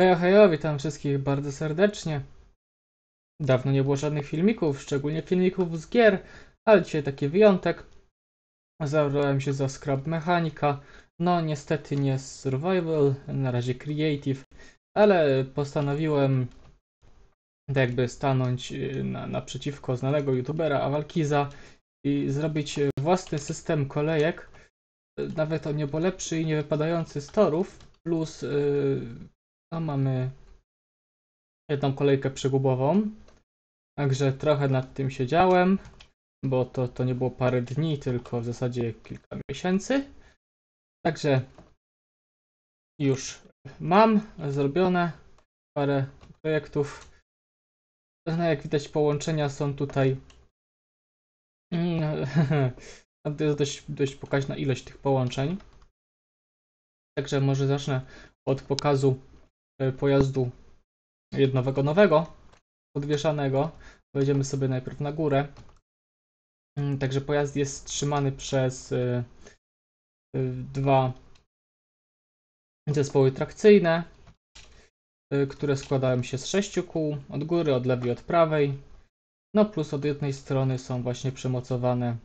Hejo, hejo, witam wszystkich bardzo serdecznie. Dawno nie było żadnych filmików, szczególnie filmików z gier, ale dzisiaj taki wyjątek. Zabrałem się za Scrap Mechanika. No, niestety nie Survival, na razie Creative, ale postanowiłem tak jakby stanąć y, na, naprzeciwko znanego youtubera Awalkiza i zrobić własny system kolejek, y, nawet o niebo lepszy i nie wypadający z torów, plus yy, no, mamy jedną kolejkę przegubową. Także trochę nad tym siedziałem, bo to, to nie było parę dni, tylko w zasadzie kilka miesięcy. Także już mam zrobione parę projektów. No, jak widać, połączenia są tutaj. Mm, to jest dość, dość pokaźna ilość tych połączeń. Także może zacznę od pokazu pojazdu jednowagonowego, podwieszanego. Wejdziemy sobie najpierw na górę. Mm, także pojazd jest trzymany przez e, e, dwa zespoły trakcyjne, które składają się z sześciu kół, od góry, od lewej, od prawej. No plus od jednej strony są właśnie przymocowane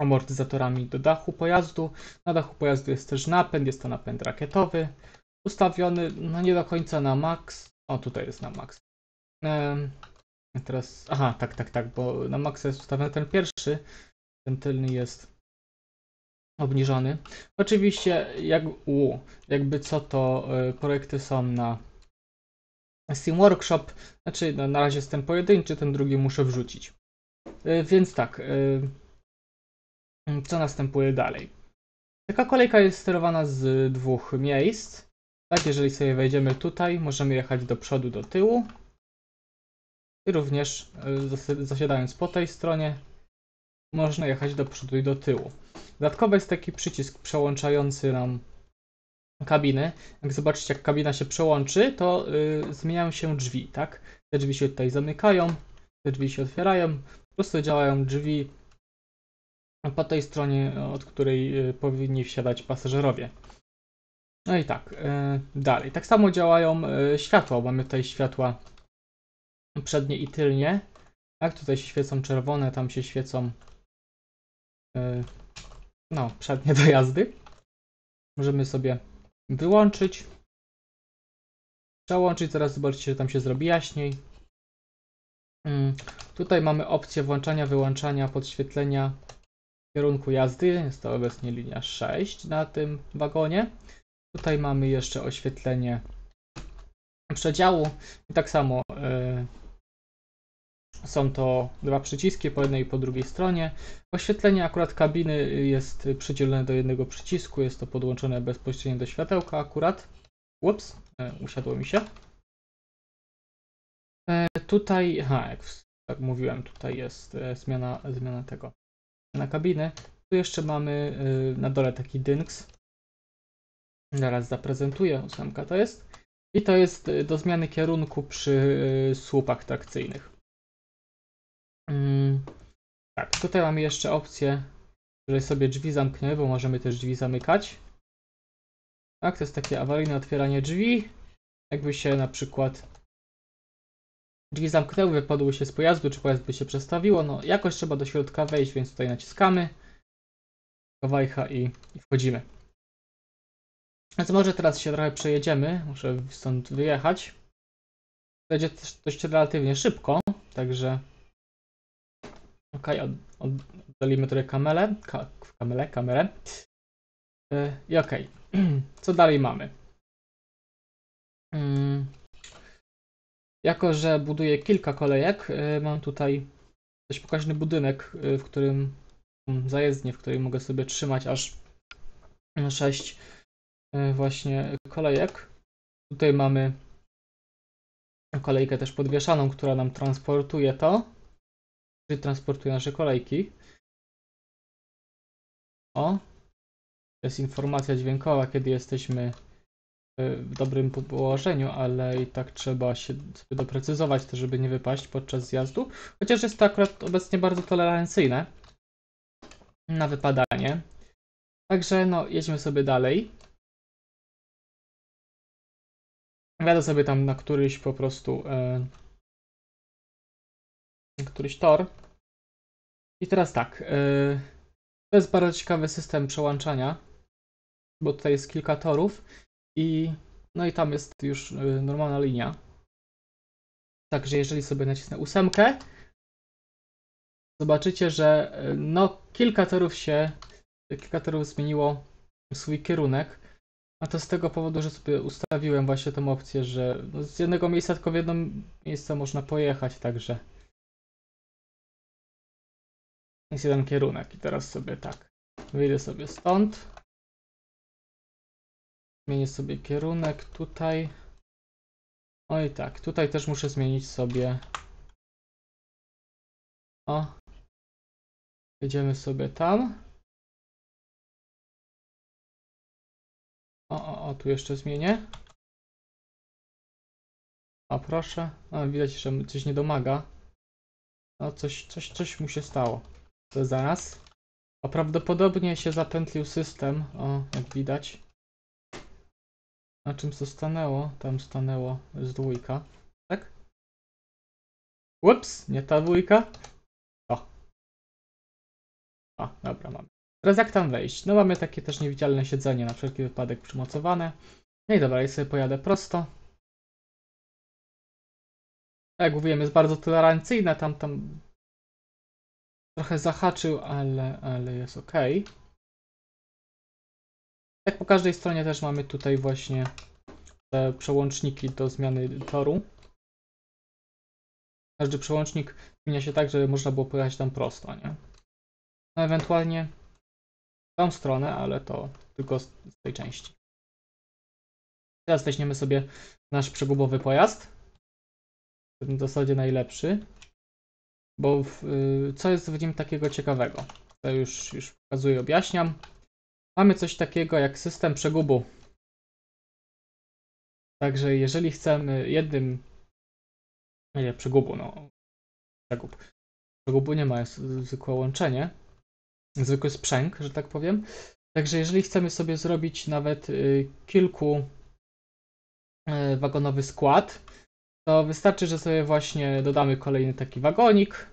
amortyzatorami do dachu pojazdu. Na dachu pojazdu jest też napęd, jest to napęd rakietowy ustawiony no nie do końca na max. O, tutaj jest na max. Teraz, aha, tak, tak, tak, bo na max jest ustawiony ten pierwszy, ten tylny jest obniżony. Oczywiście, jak, u, jakby co to y, projekty są na Steam Workshop, znaczy no, na razie jest ten pojedynczy, ten drugi muszę wrzucić. Y, więc tak, y, co następuje dalej? Taka kolejka jest sterowana z dwóch miejsc. Tak, jeżeli sobie wejdziemy tutaj, możemy jechać do przodu, do tyłu. I również e, zasiadając po tej stronie, można jechać do przodu i do tyłu. Dodatkowo jest taki przycisk przełączający nam kabiny. Jak zobaczycie, jak kabina się przełączy, to yy, zmieniają się drzwi, tak? Te drzwi się tutaj zamykają, te drzwi się otwierają. Po prostu działają drzwi po tej stronie, od której yy, powinni wsiadać pasażerowie. No i tak, yy, dalej. Tak samo działają yy, światła. Mamy tutaj światła przednie i tylnie. Tak, tutaj się świecą czerwone, tam się świecą yy, no, przednie do jazdy. Możemy sobie wyłączyć. Przełączyć, zaraz zobaczycie, że tam się zrobi jaśniej. Tutaj mamy opcję włączania, wyłączania, podświetlenia kierunku jazdy. Jest to obecnie linia 6 na tym wagonie. Tutaj mamy jeszcze oświetlenie przedziału i tak samo y, są to dwa przyciski po jednej i po drugiej stronie. Oświetlenie akurat kabiny jest przydzielone do jednego przycisku, jest to podłączone bezpośrednio do światełka akurat. Ups, y, usiadło mi się. Y, tutaj, aha, jak tak mówiłem, tutaj jest zmiana, zmiana tego, na kabiny. Tu jeszcze mamy na dole taki dynks, Zaraz zaprezentuję, ósemka to jest. I to jest y, do zmiany kierunku przy y, słupach trakcyjnych. Mm, tak, tutaj mamy jeszcze opcję, że sobie drzwi zamkniemy, bo możemy też drzwi zamykać. Tak, to jest takie awaryjne otwieranie drzwi. Jakby się na przykład drzwi zamknęły, wypadły się z pojazdu, czy pojazd by się przestawiło, no jakoś trzeba do środka wejść, więc tutaj naciskamy. Kawajcha i, i wchodzimy. Więc może teraz się trochę przejedziemy. Muszę stąd wyjechać. Będzie też dość relatywnie szybko, także. Ok, od, oddalimy trochę kamelę. Ka, kamelę, kamerę. Yy, I ok. Co dalej mamy? Yy. Jako, że buduję kilka kolejek, yy, mam tutaj dość pokaźny budynek, y, w którym zajezdnie, w którym mogę sobie trzymać aż 6 E, właśnie kolejek. Tutaj mamy kolejkę też podwieszaną, która nam transportuje to, czyli transportuje nasze kolejki. O, to jest informacja dźwiękowa, kiedy jesteśmy e, w dobrym położeniu, ale i tak trzeba się sobie doprecyzować to, żeby nie wypaść podczas zjazdu. Chociaż jest to akurat obecnie bardzo tolerancyjne na wypadanie. Także no, jedźmy sobie dalej. Wjadę sobie tam na któryś po prostu e, na któryś tor. I teraz tak. E, to jest bardzo ciekawy system przełączania, bo tutaj jest kilka torów i no i tam jest już e, normalna linia. Także jeżeli sobie nacisnę ósemkę, zobaczycie, że no kilka torów się, kilka torów zmieniło swój kierunek. A to z tego powodu, że sobie ustawiłem właśnie tą opcję, że no z jednego miejsca tylko w jedno miejsce można pojechać, także jest jeden kierunek i teraz sobie tak, wyjdę sobie stąd, zmienię sobie kierunek tutaj, o i tak, tutaj też muszę zmienić sobie, o, jedziemy sobie tam, O, o, o, tu jeszcze zmienię. A proszę. A, widać, że coś nie domaga. No, coś, coś, coś mu się stało. To zaraz. A prawdopodobnie się zapętlił system. O, jak widać. Na czym to stanęło? Tam stanęło z dwójka. Tak? Ups, nie ta dwójka. O. O, dobra, mamy. Teraz jak tam wejść? No mamy takie też niewidzialne siedzenie na wszelki wypadek przymocowane. No i dobra, i sobie pojadę prosto. Tak jak mówiłem, jest bardzo tolerancyjne, tam tam trochę zahaczył, ale, ale jest ok. Tak po każdej stronie też mamy tutaj właśnie te przełączniki do zmiany toru. Każdy przełącznik zmienia się tak, żeby można było pojechać tam prosto, nie? No ewentualnie tą stronę, ale to tylko z tej części. Teraz weźmiemy sobie nasz przegubowy pojazd. W zasadzie najlepszy. Bo w, y, co jest w nim takiego ciekawego? To już, już pokazuję, objaśniam. Mamy coś takiego jak system przegubu. Także jeżeli chcemy jednym nie, przegubu, no przegub. Przegubu nie ma, jest zwykłe łączenie zwykły sprzęg, że tak powiem. Także jeżeli chcemy sobie zrobić nawet y, kilku y, wagonowy skład, to wystarczy, że sobie właśnie dodamy kolejny taki wagonik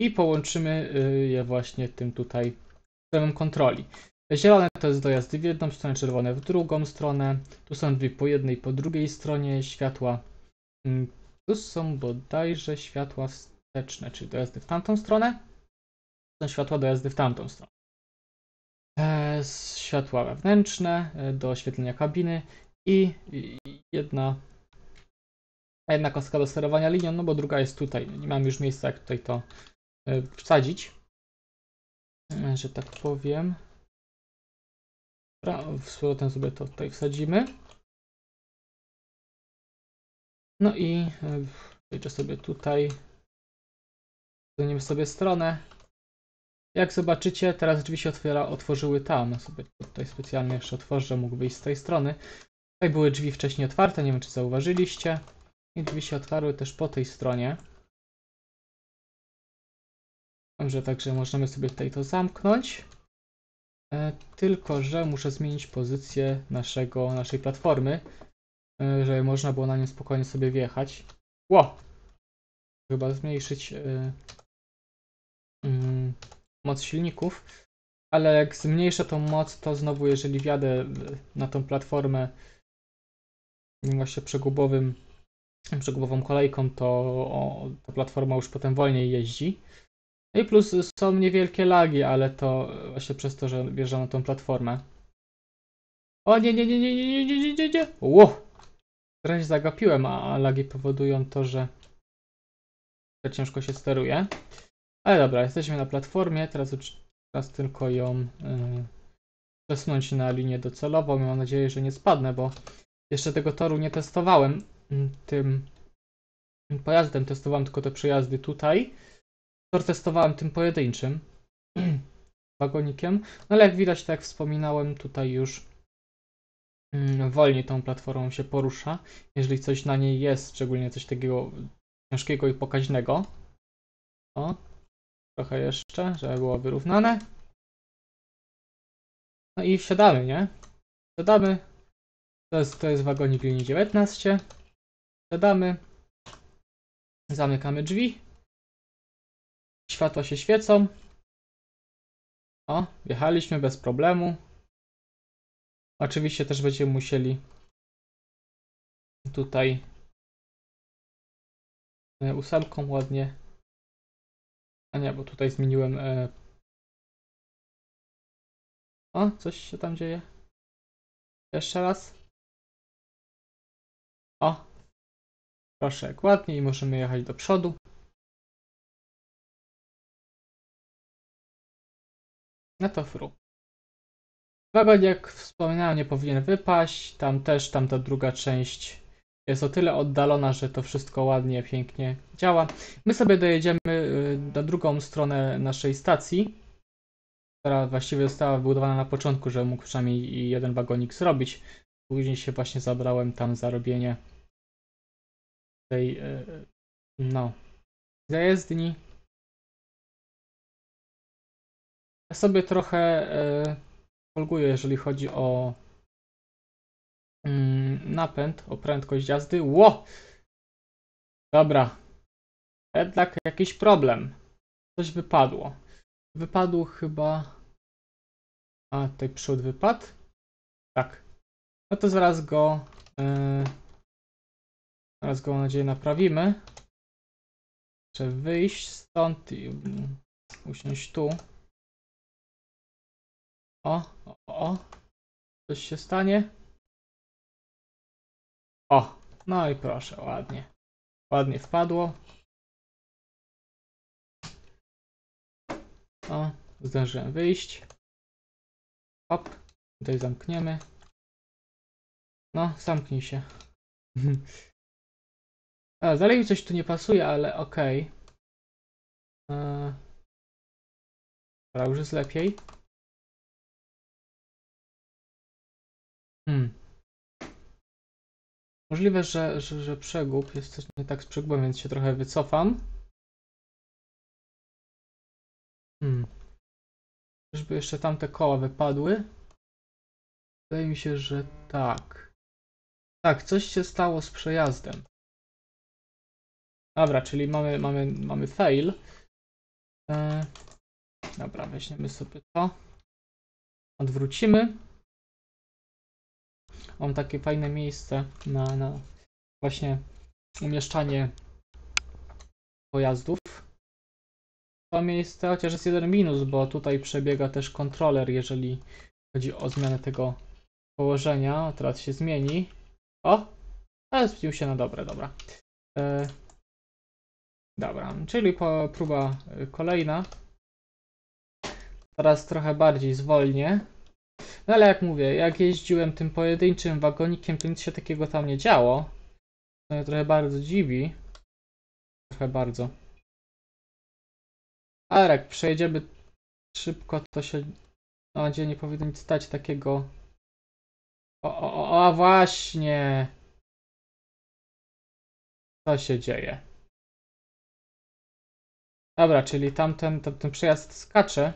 i połączymy y, je właśnie tym tutaj systemem kontroli. Zielone to jest dojazdy w jedną stronę, czerwone w drugą stronę. Tu są dwie po jednej, po drugiej stronie światła. Mm, tu są bodajże światła wsteczne, czyli dojazdy w tamtą stronę światła do jazdy w tamtą stronę. E, światła wewnętrzne e, do oświetlenia kabiny i jedna, jedna kostka do sterowania linią, no bo druga jest tutaj. Nie mam już miejsca, jak tutaj to e, wsadzić, że tak powiem. Dobra, z sobie to tutaj wsadzimy. No i przejdę sobie tutaj. Zmienimy sobie stronę. Jak zobaczycie, teraz drzwi się otwiera, otworzyły tam. Sobie tutaj specjalnie jeszcze otworzę, mógł wyjść z tej strony. Tutaj były drzwi wcześniej otwarte, nie wiem czy zauważyliście. I drzwi się otwarły też po tej stronie. Dobrze, także możemy sobie tutaj to zamknąć. E, tylko, że muszę zmienić pozycję naszego, naszej platformy, e, żeby można było na nią spokojnie sobie wjechać. Ło! Chyba zmniejszyć e, moc silników, ale jak zmniejszę tą moc, to znowu jeżeli wjadę na tą platformę właśnie przegubowym, przegubową kolejką, to o, ta platforma już potem wolniej jeździ. No i plus są niewielkie lagi, ale to właśnie przez to, że wjeżdżam na tą platformę. O nie, nie, nie, nie, nie, nie, nie, nie, nie. Ło! Trochę zagapiłem, a lagi powodują to, że ciężko się steruje. Ale dobra, jesteśmy na platformie, teraz, teraz tylko ją yy, przesunąć na linię docelową. Mam nadzieję, że nie spadnę, bo jeszcze tego toru nie testowałem mm, tym pojazdem. Testowałem tylko te przejazdy tutaj. Tor testowałem tym pojedynczym wagonikiem. No ale jak widać, tak jak wspominałem, tutaj już yy, wolniej tą platformą się porusza. Jeżeli coś na niej jest, szczególnie coś takiego ciężkiego i pokaźnego. Trochę jeszcze, żeby było wyrównane. No i wsiadamy, nie? Wsiadamy. To jest, to jest wagonik linii 19. Siadamy. Zamykamy drzwi. Światła się świecą. O, wjechaliśmy bez problemu. Oczywiście też będziemy musieli tutaj e, ósemką ładnie. A nie, bo tutaj zmieniłem. E... O, coś się tam dzieje. Jeszcze raz. O, proszę, ładnie i możemy jechać do przodu. No to fru. Wagon, jak wspominałem, nie powinien wypaść. Tam też, tamta druga część jest o tyle oddalona, że to wszystko ładnie, pięknie działa. My sobie dojedziemy y, na drugą stronę naszej stacji, która właściwie została wybudowana na początku, żeby mógł przynajmniej jeden wagonik zrobić. Później się właśnie zabrałem tam za robienie tej, y, no, zajezdni. Ja sobie trochę y, folguję, jeżeli chodzi o mm, napęd, o prędkość jazdy. Ło! Dobra. Jednak jakiś problem. Coś wypadło. Wypadł chyba... A, tutaj przód wypadł? Tak. No to zaraz go... Yy, zaraz go, mam nadzieję, naprawimy. Muszę wyjść stąd i usiąść tu. O, o, o. Coś się stanie. O, no i proszę, ładnie. Ładnie wpadło. O, zdążyłem wyjść. Hop, tutaj zamkniemy. No, zamknij się. A, dalej mi coś tu nie pasuje, ale okej. Okay. Dobra, już jest lepiej. Hmm. Możliwe, że, że, że przegub jest coś nie tak z przegubem, więc się trochę wycofam. Hmm. Czyżby jeszcze tamte koła wypadły? Wydaje mi się, że tak. Tak, coś się stało z przejazdem. Dobra, czyli mamy, mamy, mamy fail. E, dobra, weźmiemy sobie to. Odwrócimy. Mam takie fajne miejsce na, na właśnie umieszczanie pojazdów. To miejsce, chociaż jest jeden minus, bo tutaj przebiega też kontroler, jeżeli chodzi o zmianę tego położenia. Teraz się zmieni. O! Ale zmienił się na dobre, dobra. E, dobra, czyli po, próba kolejna. Teraz trochę bardziej zwolnię. No ale jak mówię, jak jeździłem tym pojedynczym wagonikiem, to nic się takiego tam nie działo. To mnie trochę bardzo dziwi. Trochę bardzo. Ale jak przejedziemy szybko, to się na razie nie powinno nic stać takiego. O, o, o, o, właśnie! Co się dzieje? Dobra, czyli tamten, tamten przejazd skacze.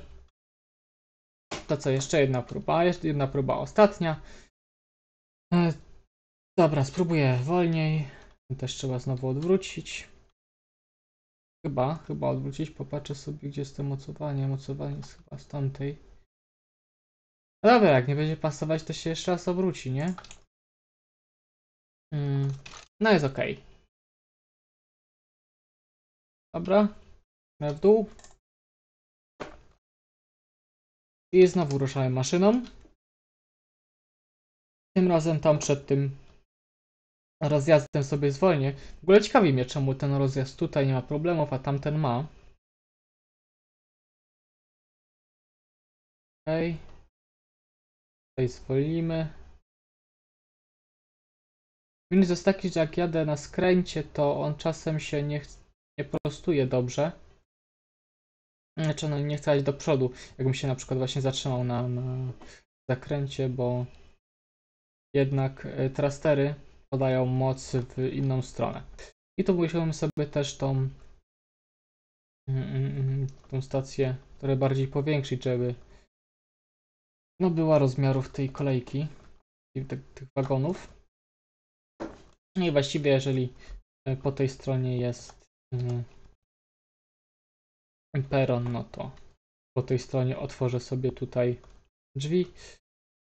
To co, jeszcze jedna próba, jeszcze jedna próba ostatnia. E, dobra, spróbuję wolniej. Też trzeba znowu odwrócić. Chyba, chyba odwrócić. Popatrzę sobie, gdzie jest to mocowanie. Mocowanie jest chyba z tamtej. No dobra, jak nie będzie pasować, to się jeszcze raz obróci, nie? Mm, no jest ok. Dobra. W dół. I znowu ruszałem maszyną. Tym razem tam przed tym rozjazdem sobie zwolnię. W ogóle ciekawi mnie, czemu ten rozjazd tutaj nie ma problemów, a tamten ma. Ok. Tutaj zwolnimy. Minus jest taki, że jak jadę na skręcie, to on czasem się nie, nie prostuje dobrze. Znaczy, no nie chcę jechać do przodu, jakbym się na przykład właśnie zatrzymał na, na zakręcie, bo jednak e, trastery podają moc w inną stronę. I tu musiałem sobie też tą, mm, mm, mm, tą stację trochę bardziej powiększyć, żeby no była rozmiarów tej kolejki. tych, tych, tych wagonów. No i właściwie, jeżeli e, po tej stronie jest peron, no to po tej stronie otworzę sobie tutaj drzwi.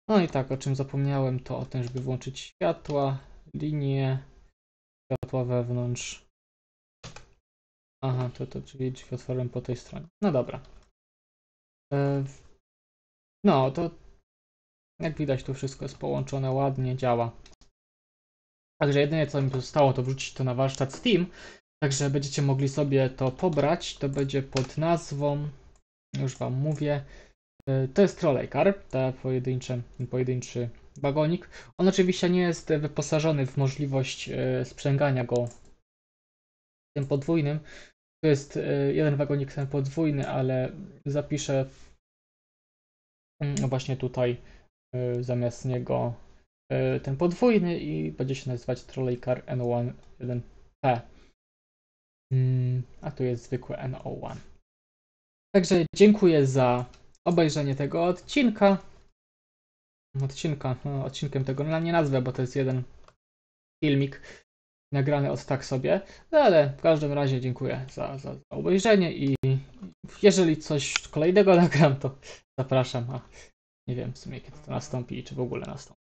No i tak, o czym zapomniałem, to o tym, żeby włączyć światła, linie, światła wewnątrz. Aha, to, to drzwi, drzwi otworzyłem po tej stronie. No dobra. E, No, to jak widać, tu wszystko jest połączone ładnie, działa. Także jedynie co mi zostało, to wrzucić to na warsztat Steam. Także będziecie mogli sobie to pobrać. To będzie pod nazwą, już Wam mówię, y, to jest Trolley Car, ten pojedynczy, pojedynczy wagonik. On oczywiście nie jest wyposażony w możliwość y, sprzęgania go tym podwójnym. To jest y, jeden wagonik ten podwójny, ale zapiszę mm, właśnie tutaj zamiast niego ten podwójny i będzie się nazywać Trolley Car N1-1P. Mm, a tu jest zwykły NO1. Także dziękuję za obejrzenie tego odcinka. Odcinka, no, odcinkiem tego no, nie nazwę, bo to jest jeden filmik nagrany od tak sobie. No ale w każdym razie dziękuję za, za, za obejrzenie i jeżeli coś kolejnego nagram, to zapraszam. A nie wiem w sumie kiedy to nastąpi i czy w ogóle nastąpi.